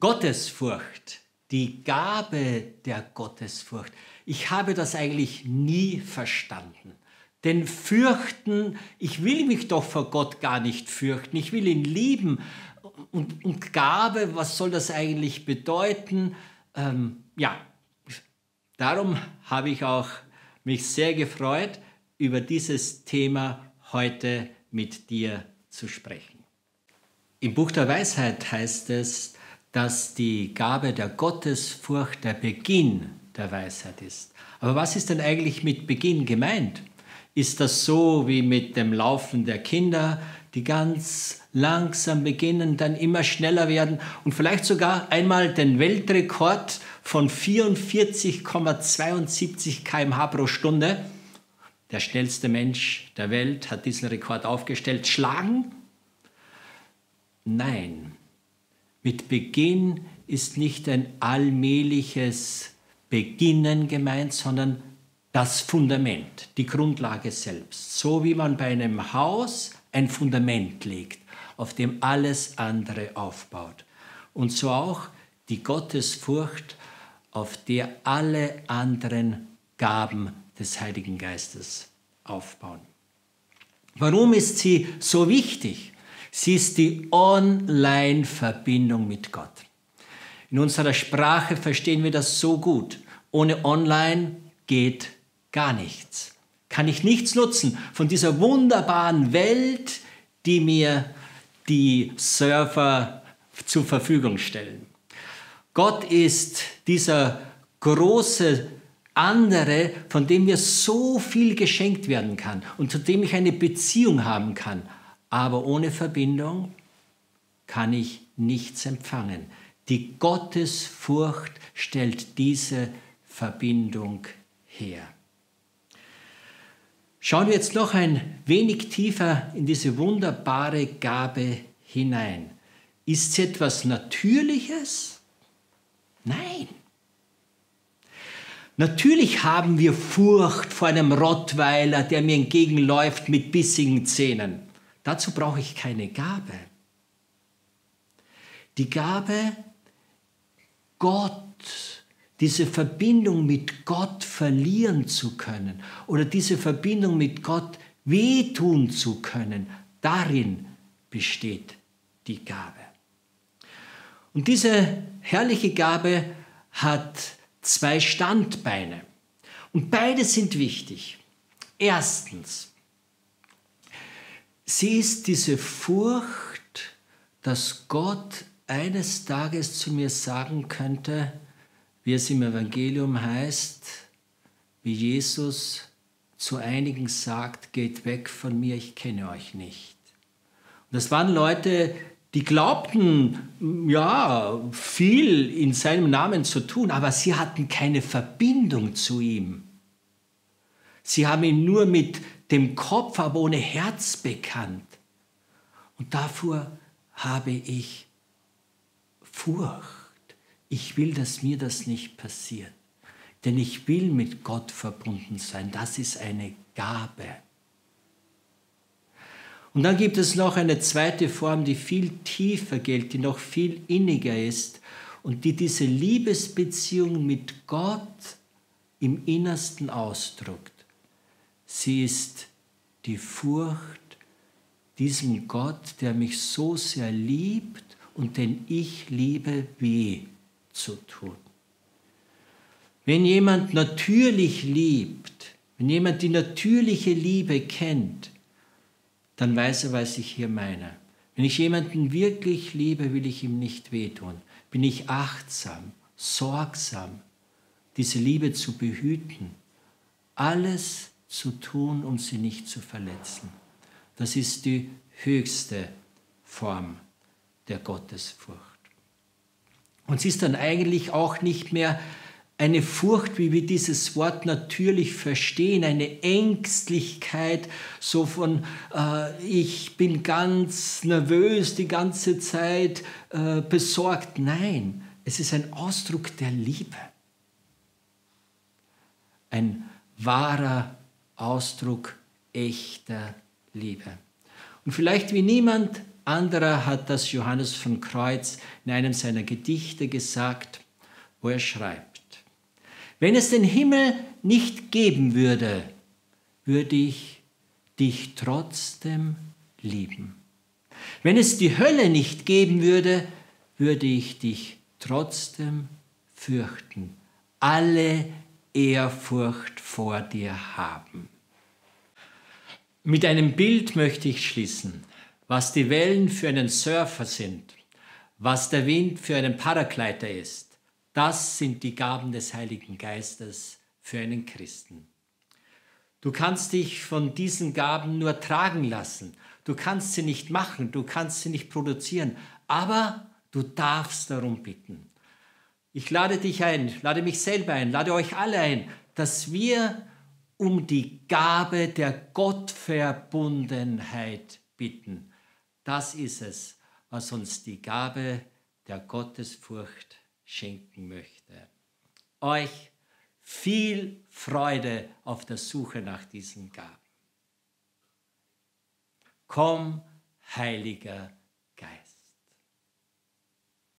Gottesfurcht, die Gabe der Gottesfurcht. Ich habe das eigentlich nie verstanden. Denn fürchten, ich will mich doch vor Gott gar nicht fürchten, ich will ihn lieben. Und, und Gabe, was soll das eigentlich bedeuten? Ähm, ja, darum habe ich auch mich sehr gefreut, über dieses Thema heute mit dir zu sprechen. Im Buch der Weisheit heißt es, dass die Gabe der Gottesfurcht der Beginn der Weisheit ist. Aber was ist denn eigentlich mit Beginn gemeint? Ist das so wie mit dem Laufen der Kinder, die ganz langsam beginnen, dann immer schneller werden und vielleicht sogar einmal den Weltrekord von 44,72 km/h pro Stunde, der schnellste Mensch der Welt hat diesen Rekord aufgestellt, schlagen? Nein, mit Beginn ist nicht ein allmähliches Beginnen gemeint, sondern das Fundament, die Grundlage selbst. So wie man bei einem Haus ein Fundament legt, auf dem alles andere aufbaut. Und so auch die Gottesfurcht, auf der alle anderen Gaben des Heiligen Geistes aufbauen. Warum ist sie so wichtig? Sie ist die Online-Verbindung mit Gott. In unserer Sprache verstehen wir das so gut. Ohne Online geht gar nichts. Kann ich nichts nutzen von dieser wunderbaren Welt, die mir die Surfer zur Verfügung stellen. Gott ist dieser große andere, von dem mir so viel geschenkt werden kann und zu dem ich eine Beziehung haben kann. Aber ohne Verbindung kann ich nichts empfangen. Die Gottesfurcht stellt diese Verbindung her. Schauen wir jetzt noch ein wenig tiefer in diese wunderbare Gabe hinein. Ist sie etwas Natürliches? Nein. Natürlich haben wir Furcht vor einem Rottweiler, der mir entgegenläuft mit bissigen Zähnen. Dazu brauche ich keine Gabe. Die Gabe, Gott diese Verbindung mit Gott verlieren zu können oder diese Verbindung mit Gott wehtun zu können, darin besteht die Gabe. Und diese herrliche Gabe hat zwei Standbeine und beide sind wichtig. Erstens, sie ist diese Furcht, dass Gott eines Tages zu mir sagen könnte, wie es im Evangelium heißt, wie Jesus zu einigen sagt, geht weg von mir, ich kenne euch nicht. Und das waren Leute, die glaubten, ja, viel in seinem Namen zu tun, aber sie hatten keine Verbindung zu ihm. Sie haben ihn nur mit dem Kopf, aber ohne Herz bekannt. Und davor habe ich Furcht. Ich will, dass mir das nicht passiert. Denn ich will mit Gott verbunden sein. Das ist eine Gabe. Und dann gibt es noch eine zweite Form, die viel tiefer gilt, die noch viel inniger ist und die diese Liebesbeziehung mit Gott im Innersten ausdrückt. Sie ist die Furcht, diesem Gott, der mich so sehr liebt und den ich liebe, weh zu tun. Wenn jemand natürlich liebt, wenn jemand die natürliche Liebe kennt, dann weiß er, was ich hier meine. Wenn ich jemanden wirklich liebe, will ich ihm nicht wehtun. Bin ich achtsam, sorgsam, diese Liebe zu behüten, alles zu tun, um sie nicht zu verletzen. Das ist die höchste Form der Gottesfurcht. Und sie ist dann eigentlich auch nicht mehr eine Furcht, wie wir dieses Wort natürlich verstehen, eine Ängstlichkeit, so von äh, ich bin ganz nervös die ganze Zeit, äh, besorgt. Nein, es ist ein Ausdruck der Liebe. Ein wahrer Ausdruck echter Liebe. Und vielleicht wie niemand anderer hat das Johannes von Kreuz in einem seiner Gedichte gesagt, wo er schreibt, wenn es den Himmel nicht geben würde, würde ich dich trotzdem lieben. Wenn es die Hölle nicht geben würde, würde ich dich trotzdem fürchten, alle Ehrfurcht vor dir haben. Mit einem Bild möchte ich schließen, was die Wellen für einen Surfer sind, was der Wind für einen Paragleiter ist. Das sind die Gaben des Heiligen Geistes für einen Christen. Du kannst dich von diesen Gaben nur tragen lassen. Du kannst sie nicht machen, du kannst sie nicht produzieren, aber du darfst darum bitten. Ich lade dich ein, lade mich selber ein, lade euch alle ein, dass wir um die Gabe der Gottverbundenheit bitten. Das ist es, was uns die Gabe der Gottesfurcht schenken möchte. Euch viel Freude auf der Suche nach diesen Gaben. Komm, Heiliger